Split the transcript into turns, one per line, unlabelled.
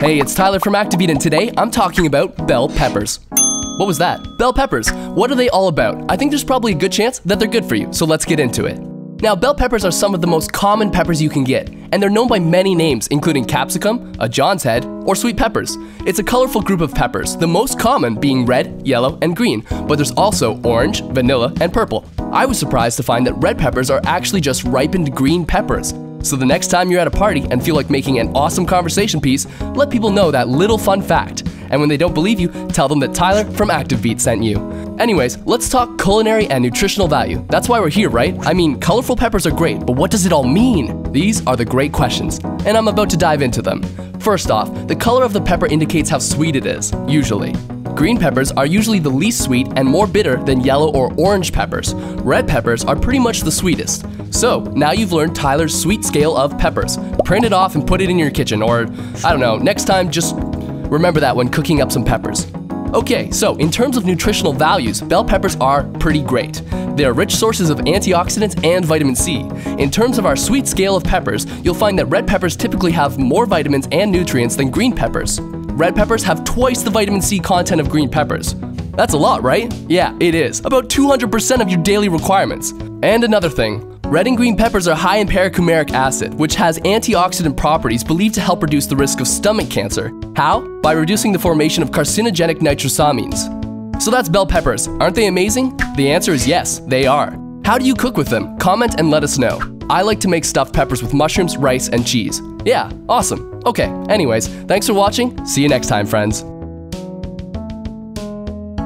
Hey, it's Tyler from ActiveBeat, and today I'm talking about bell peppers. What was that? Bell peppers. What are they all about? I think there's probably a good chance that they're good for you, so let's get into it. Now, bell peppers are some of the most common peppers you can get, and they're known by many names, including capsicum, a John's head, or sweet peppers. It's a colorful group of peppers, the most common being red, yellow, and green, but there's also orange, vanilla, and purple. I was surprised to find that red peppers are actually just ripened green peppers. So the next time you're at a party and feel like making an awesome conversation piece, let people know that little fun fact. And when they don't believe you, tell them that Tyler from ActiveBeat sent you. Anyways, let's talk culinary and nutritional value. That's why we're here, right? I mean, colorful peppers are great, but what does it all mean? These are the great questions, and I'm about to dive into them. First off, the color of the pepper indicates how sweet it is, usually. Green peppers are usually the least sweet and more bitter than yellow or orange peppers. Red peppers are pretty much the sweetest. So, now you've learned Tyler's sweet scale of peppers. Print it off and put it in your kitchen, or I don't know, next time just remember that when cooking up some peppers. Okay, so in terms of nutritional values, bell peppers are pretty great. They are rich sources of antioxidants and vitamin C. In terms of our sweet scale of peppers, you'll find that red peppers typically have more vitamins and nutrients than green peppers red peppers have twice the vitamin C content of green peppers. That's a lot, right? Yeah, it is. About 200% of your daily requirements. And another thing, red and green peppers are high in para-coumaric acid, which has antioxidant properties believed to help reduce the risk of stomach cancer. How? By reducing the formation of carcinogenic nitrosamines. So that's bell peppers. Aren't they amazing? The answer is yes, they are. How do you cook with them? Comment and let us know. I like to make stuffed peppers with mushrooms, rice, and cheese. Yeah, awesome. Okay, anyways, thanks for watching. See you next time, friends.